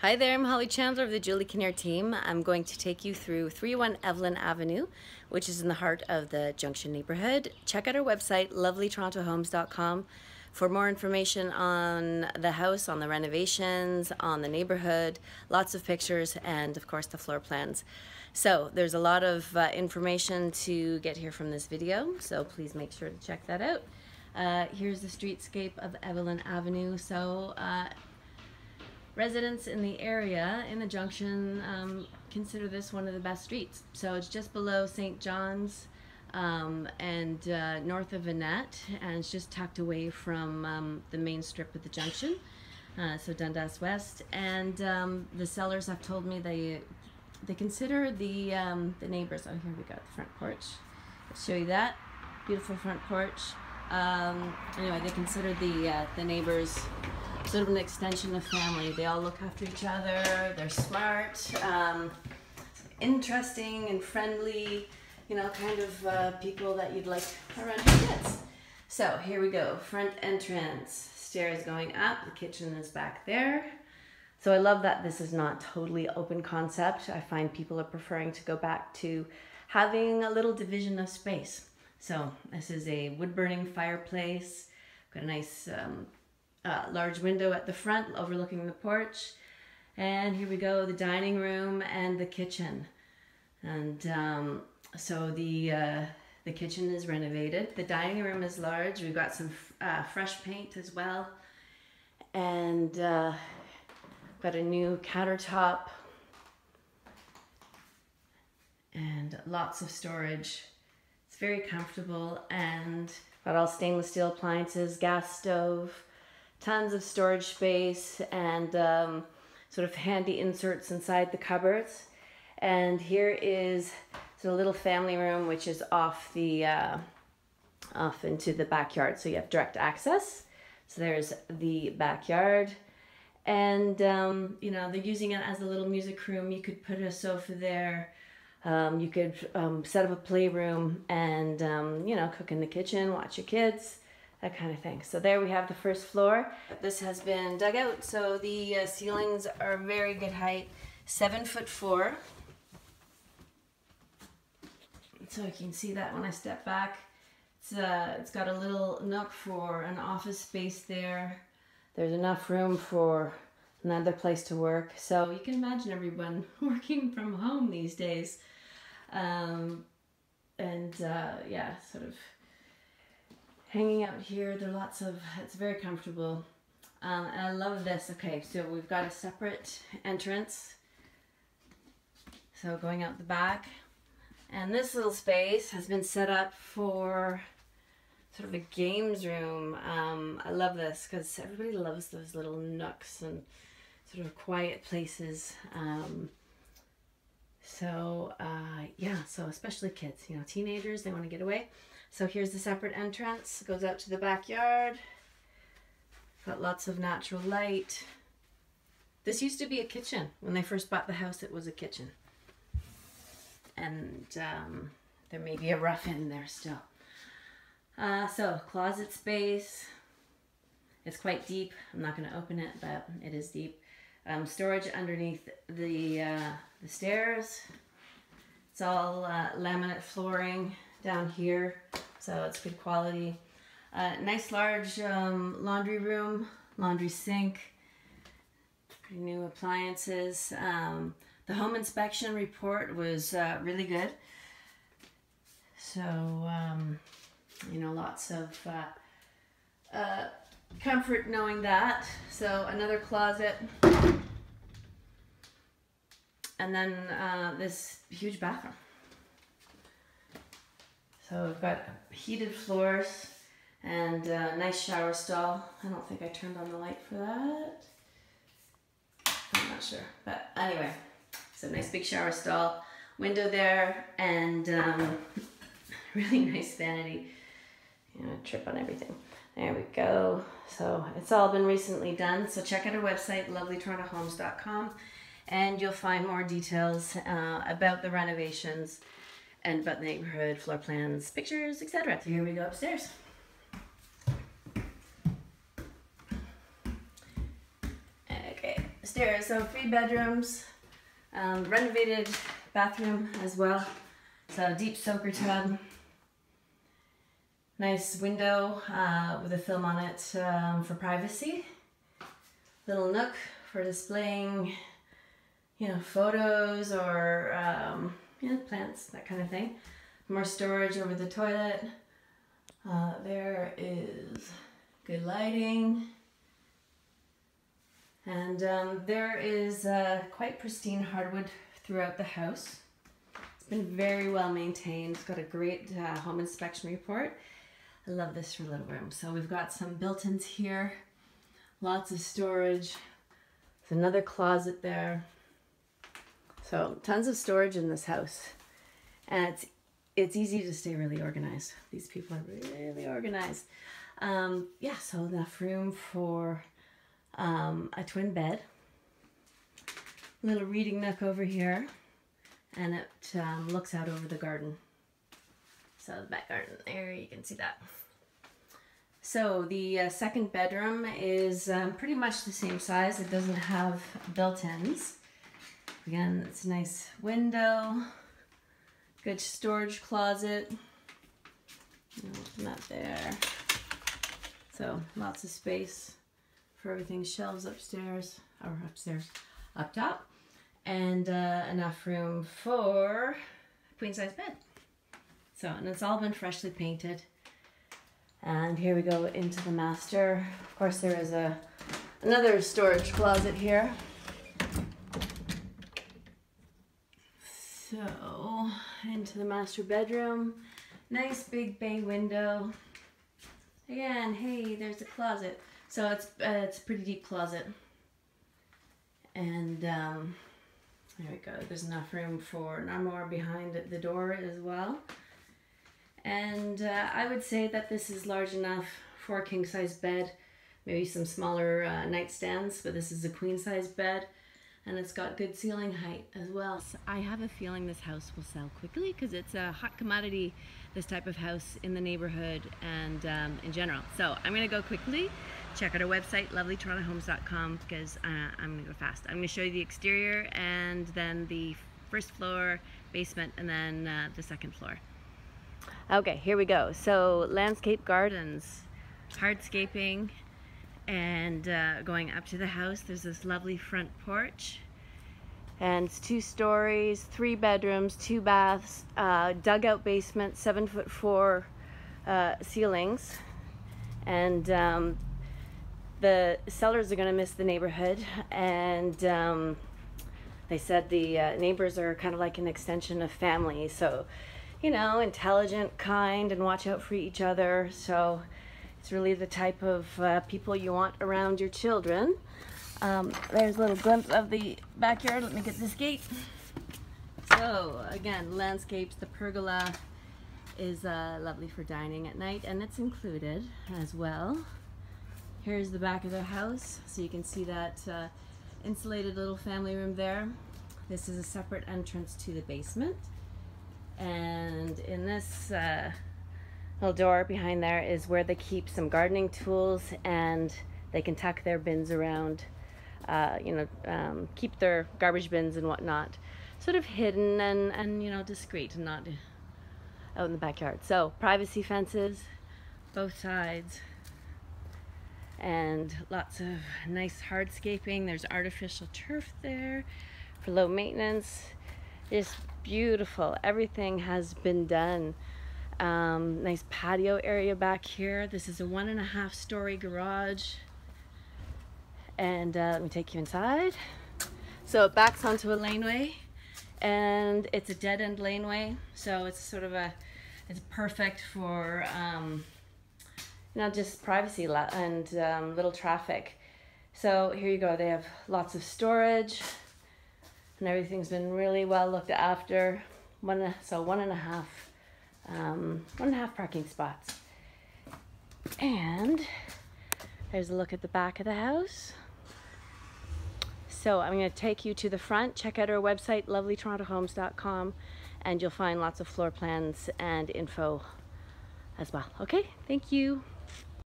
Hi there, I'm Holly Chandler of the Julie Kinnear team. I'm going to take you through 31 Evelyn Avenue, which is in the heart of the Junction neighborhood. Check out our website, lovelytorontohomes.com, for more information on the house, on the renovations, on the neighborhood, lots of pictures, and of course the floor plans. So there's a lot of uh, information to get here from this video, so please make sure to check that out. Uh, here's the streetscape of Evelyn Avenue. So uh, residents in the area in the junction um, consider this one of the best streets. So it's just below St. John's um, and uh, north of Annette, and it's just tucked away from um, the main strip of the junction. Uh, so Dundas West, and um, the sellers have told me they they consider the um, the neighbors. Oh, here we go, the front porch. I'll show you that beautiful front porch. Um, anyway, they consider the uh, the neighbors sort of an extension of family. They all look after each other. They're smart, um, interesting, and friendly. You know, kind of uh, people that you'd like around your kids. So here we go. Front entrance. Stairs going up. The kitchen is back there. So I love that this is not totally open concept. I find people are preferring to go back to having a little division of space. So this is a wood burning fireplace. Got a nice um, uh, large window at the front overlooking the porch. And here we go, the dining room and the kitchen. And um, so the uh, the kitchen is renovated. The dining room is large. We've got some uh, fresh paint as well. And uh, got a new countertop. And lots of storage. It's very comfortable and got all stainless steel appliances, gas stove, tons of storage space and um, sort of handy inserts inside the cupboards. And here is a little family room which is off the uh, off into the backyard, so you have direct access. So there's the backyard, and um, you know they're using it as a little music room. You could put a sofa there. Um, you could um, set up a playroom and um, you know cook in the kitchen, watch your kids that kind of thing. So there we have the first floor. This has been dug out, so the uh, ceilings are very good height, seven foot four. So you can see that when I step back. It's, uh, it's got a little nook for an office space there. There's enough room for another place to work. So you can imagine everyone working from home these days. Um, and uh, yeah, sort of hanging out here. There are lots of, it's very comfortable. Um, and I love this. Okay, so we've got a separate entrance. So going out the back. And this little space has been set up for sort of a games room. Um, I love this because everybody loves those little nooks and sort of quiet places. Um, so uh, yeah, so especially kids, you know, teenagers, they want to get away. So here's the separate entrance, goes out to the backyard. Got lots of natural light. This used to be a kitchen. When they first bought the house, it was a kitchen. And um, there may be a rough in there still. Uh, so closet space. It's quite deep. I'm not going to open it, but it is deep. Um, storage underneath the, uh, the stairs. It's all uh, laminate flooring down here, so it's good quality. Uh, nice large um, laundry room, laundry sink, new appliances. Um, the home inspection report was uh, really good. So, um, you know, lots of uh, uh comfort knowing that. So another closet. And then uh, this huge bathroom. So we've got heated floors and a nice shower stall. I don't think I turned on the light for that. I'm not sure, but anyway, so nice big shower stall, window there, and um, really nice vanity. You know, trip on everything. There we go. So it's all been recently done. So check out our website, lovelytorontohomes.com, and you'll find more details uh, about the renovations and about the neighborhood, floor plans, pictures, etc. So here we go upstairs. Okay, upstairs. So three bedrooms, um, renovated bathroom as well. So deep soaker tub. Nice window uh, with a film on it um, for privacy. Little nook for displaying, you know, photos or um, know, plants, that kind of thing. More storage over the toilet. Uh, there is good lighting. And um, there is uh, quite pristine hardwood throughout the house. It's been very well maintained. It's got a great uh, home inspection report. I love this little room. So we've got some built-ins here, lots of storage. There's another closet there. So tons of storage in this house. And it's it's easy to stay really organized. These people are really organized. Um, yeah, so enough room for um, a twin bed, little reading nook over here, and it um, looks out over the garden. So the back garden there, you can see that. So the uh, second bedroom is um, pretty much the same size. It doesn't have built-ins. Again, it's a nice window, good storage closet. Not there. So lots of space for everything. Shelves upstairs, or upstairs, up top. And uh, enough room for a queen size bed. So, and it's all been freshly painted. And here we go into the master. Of course, there is a another storage closet here. So, into the master bedroom. Nice big bay window. Again, hey, there's a closet. So it's uh, it's a pretty deep closet. And um, there we go. There's enough room for an armoire behind the door as well. And uh, I would say that this is large enough for a king size bed. Maybe some smaller uh, nightstands, but this is a queen size bed and it's got good ceiling height as well. I have a feeling this house will sell quickly because it's a hot commodity, this type of house in the neighborhood and um, in general. So I'm gonna go quickly, check out our website, lovelytorontohomes.com because uh, I'm gonna go fast. I'm gonna show you the exterior and then the first floor, basement, and then uh, the second floor. Okay, here we go. So landscape gardens, hardscaping, and uh, going up to the house there's this lovely front porch. And it's two stories three bedrooms two baths uh, dugout basement seven foot four uh, ceilings. And um, the sellers are going to miss the neighborhood. And um, they said the uh, neighbors are kind of like an extension of family. So you know intelligent kind and watch out for each other. So it's really the type of uh, people you want around your children. Um, there's a little glimpse of the backyard. Let me get this gate. So again, landscapes, the pergola is uh, lovely for dining at night and it's included as well. Here's the back of the house. So you can see that uh, insulated little family room there. This is a separate entrance to the basement. And in this uh, little door behind there is where they keep some gardening tools and they can tuck their bins around, uh, you know, um, keep their garbage bins and whatnot sort of hidden and, and, you know, discreet and not out in the backyard. So privacy fences, both sides, and lots of nice hardscaping. There's artificial turf there for low maintenance. It's beautiful. Everything has been done um, nice patio area back here. This is a one and a half story garage. And uh, let me take you inside. So it backs onto a laneway and it's a dead end laneway. So it's sort of a, it's perfect for um, not just privacy and um, little traffic. So here you go. They have lots of storage and everything's been really well looked after. One, so one and a half um, one and a half parking spots. And there's a look at the back of the house. So I'm going to take you to the front. Check out our website, lovelytorontohomes.com, and you'll find lots of floor plans and info as well. Okay, thank you.